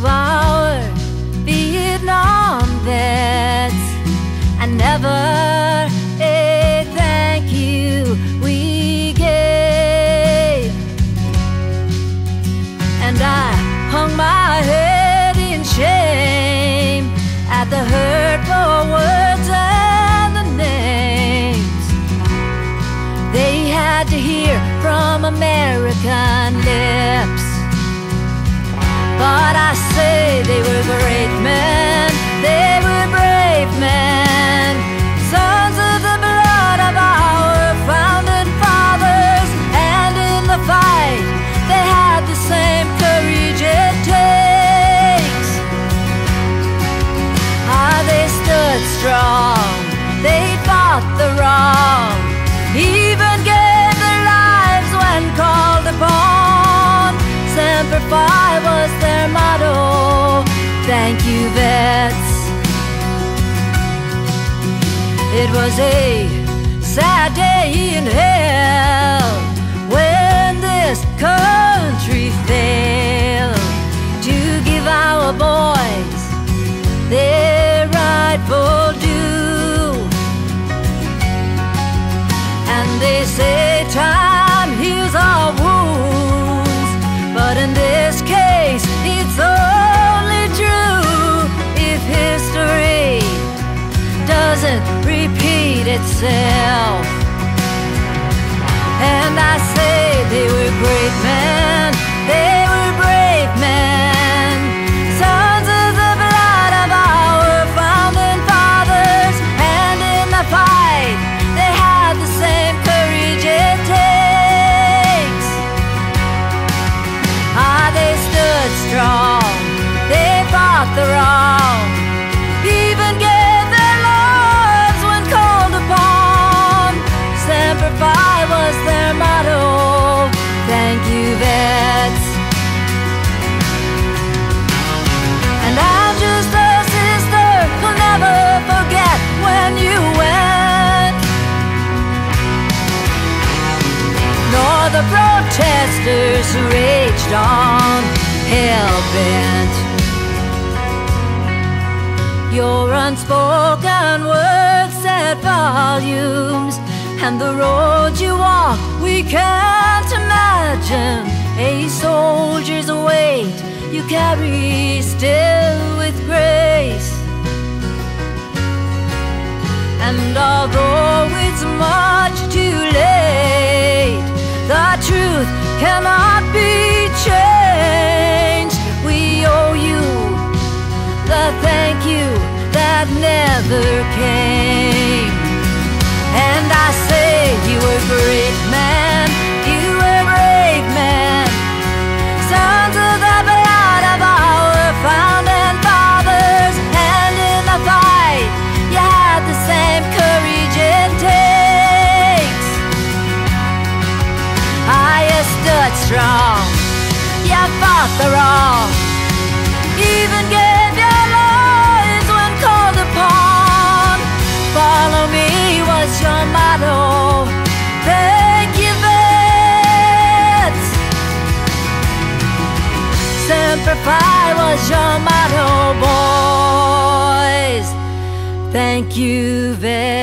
our Vietnam vets and never a thank you we gave. And I hung my head in shame at the hurtful words and the names they had to hear from American lips. But I they were great men, they Thank. It was a sad day in hell when this itself. And I say they were great men, Thank. And I'm just a sister who'll never forget when you went. Nor the protesters who raged on hell bent. Your unspoken words said volumes, and the road you walk we can't imagine. A soldier's weight you carry still with grace. And although it's much too late, the truth cannot be changed. We owe you the thank you that never came. Were man, you were brave man, sons of the blood of our founding fathers, and in the fight. You had the same courage it takes. Stood strong, you fought the wrong, was your motto, boys. Thank you, vets.